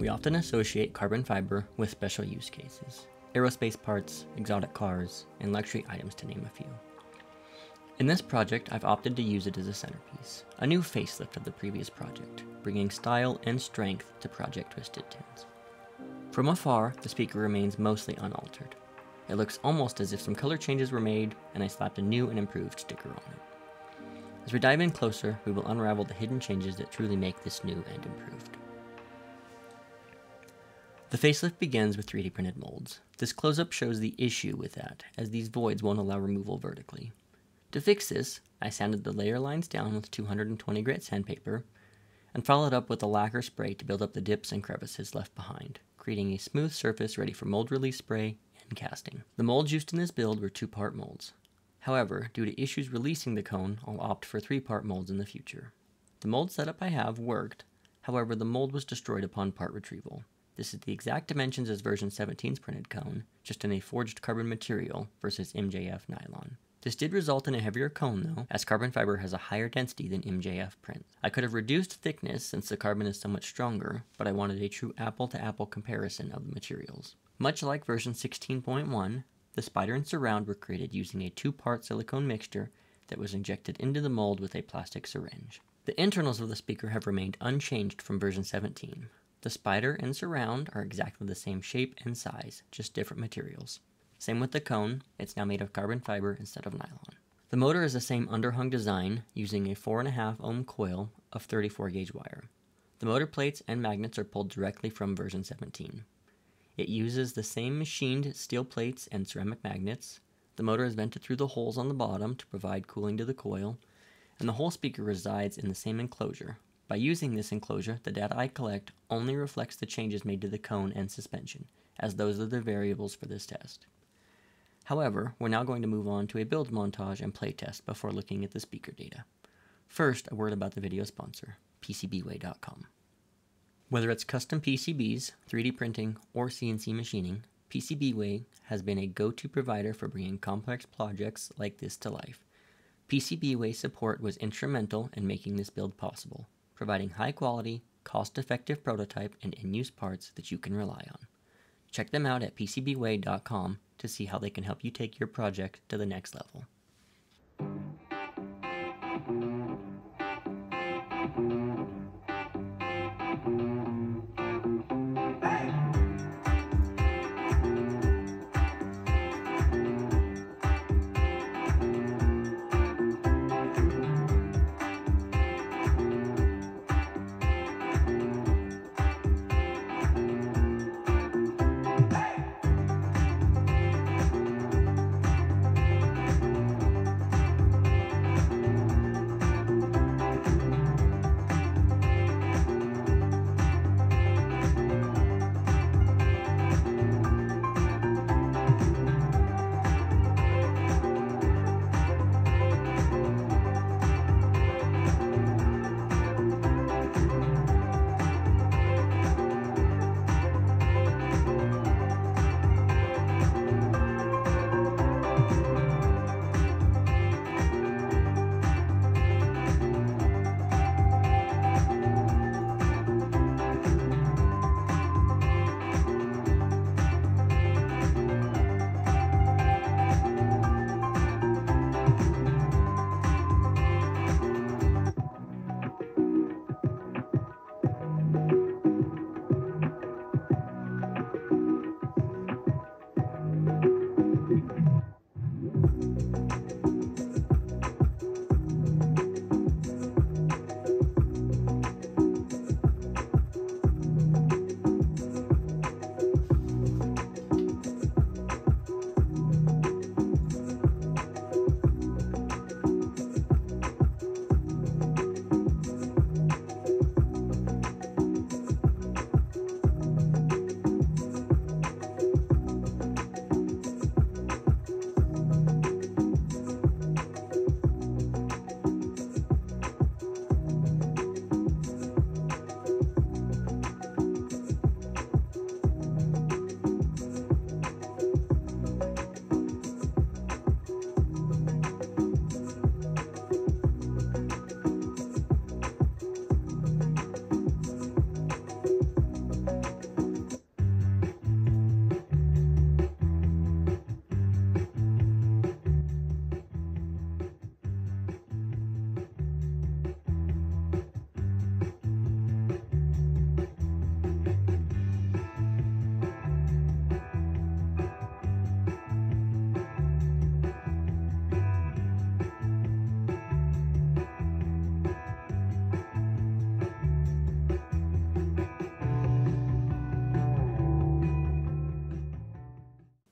We often associate carbon fiber with special use cases aerospace parts, exotic cars, and luxury items to name a few. In this project, I've opted to use it as a centerpiece, a new facelift of the previous project, bringing style and strength to Project Twisted Tins. From afar, the speaker remains mostly unaltered. It looks almost as if some color changes were made and I slapped a new and improved sticker on it. As we dive in closer, we will unravel the hidden changes that truly make this new and improved. The facelift begins with 3D printed molds. This close-up shows the issue with that, as these voids won't allow removal vertically. To fix this, I sanded the layer lines down with 220 grit sandpaper, and followed up with a lacquer spray to build up the dips and crevices left behind, creating a smooth surface ready for mold release spray and casting. The molds used in this build were two-part molds. However, due to issues releasing the cone, I'll opt for three-part molds in the future. The mold setup I have worked, however the mold was destroyed upon part retrieval. This is the exact dimensions as version 17's printed cone, just in a forged carbon material versus MJF nylon. This did result in a heavier cone though, as carbon fiber has a higher density than MJF print. I could have reduced thickness since the carbon is somewhat stronger, but I wanted a true apple to apple comparison of the materials. Much like version 16.1, the spider and surround were created using a two-part silicone mixture that was injected into the mold with a plastic syringe. The internals of the speaker have remained unchanged from version 17. The spider and surround are exactly the same shape and size, just different materials. Same with the cone, it's now made of carbon fiber instead of nylon. The motor is the same underhung design using a 4.5 ohm coil of 34 gauge wire. The motor plates and magnets are pulled directly from version 17. It uses the same machined steel plates and ceramic magnets. The motor is vented through the holes on the bottom to provide cooling to the coil, and the whole speaker resides in the same enclosure, by using this enclosure, the data I collect only reflects the changes made to the cone and suspension, as those are the variables for this test. However, we're now going to move on to a build montage and playtest before looking at the speaker data. First, a word about the video sponsor, PCBWay.com. Whether it's custom PCBs, 3D printing, or CNC machining, PCBWay has been a go-to provider for bringing complex projects like this to life. PCBWay support was instrumental in making this build possible providing high quality, cost effective prototype and in use parts that you can rely on. Check them out at PCBWay.com to see how they can help you take your project to the next level.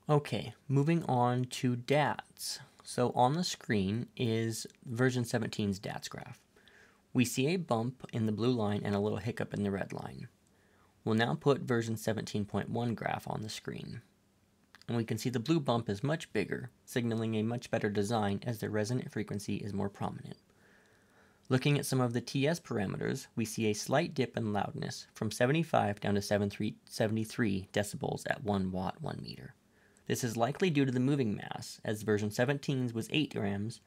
Okay, moving on to DATS. So on the screen is version 17's DATS graph. We see a bump in the blue line and a little hiccup in the red line. We'll now put version 17.1 graph on the screen. And we can see the blue bump is much bigger, signaling a much better design as the resonant frequency is more prominent. Looking at some of the TS parameters, we see a slight dip in loudness from 75 down to 73 decibels at 1 watt 1 meter. This is likely due to the moving mass, as version 17's was 8 grams,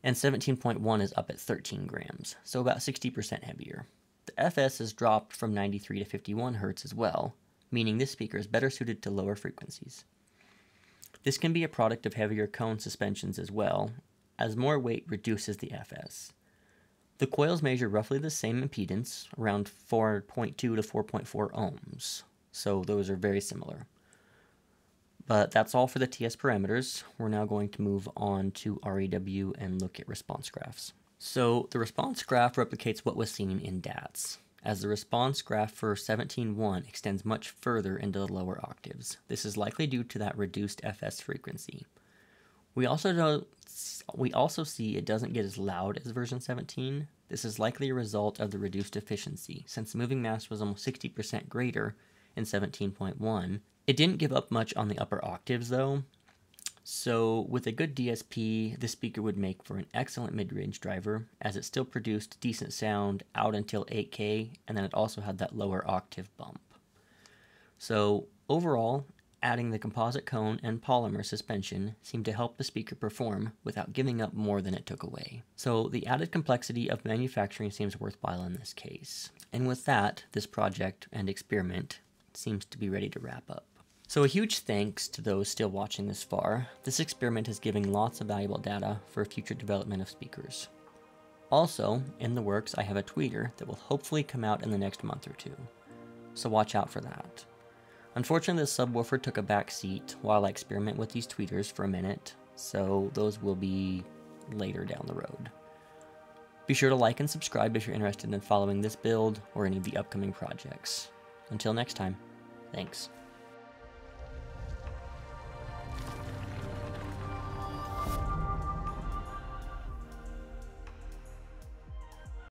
and 17.1 is up at 13 grams, so about 60% heavier. The FS has dropped from 93 to 51 Hz as well, meaning this speaker is better suited to lower frequencies. This can be a product of heavier cone suspensions as well, as more weight reduces the FS. The coils measure roughly the same impedance, around 4.2 to 4.4 ohms, so those are very similar. But that's all for the TS parameters. We're now going to move on to REW and look at response graphs. So the response graph replicates what was seen in DATS, as the response graph for 17.1 extends much further into the lower octaves. This is likely due to that reduced FS frequency. We also know, we also see it doesn't get as loud as version 17. This is likely a result of the reduced efficiency, since moving mass was almost 60% greater in 17.1 it didn't give up much on the upper octaves though, so with a good DSP, this speaker would make for an excellent mid-range driver as it still produced decent sound out until 8K and then it also had that lower octave bump. So overall, adding the composite cone and polymer suspension seemed to help the speaker perform without giving up more than it took away. So the added complexity of manufacturing seems worthwhile in this case. And with that, this project and experiment seems to be ready to wrap up. So a huge thanks to those still watching this far. This experiment is giving lots of valuable data for future development of speakers. Also, in the works, I have a tweeter that will hopefully come out in the next month or two. So watch out for that. Unfortunately, the subwoofer took a back seat while I experiment with these tweeters for a minute, so those will be later down the road. Be sure to like and subscribe if you're interested in following this build or any of the upcoming projects. Until next time, thanks.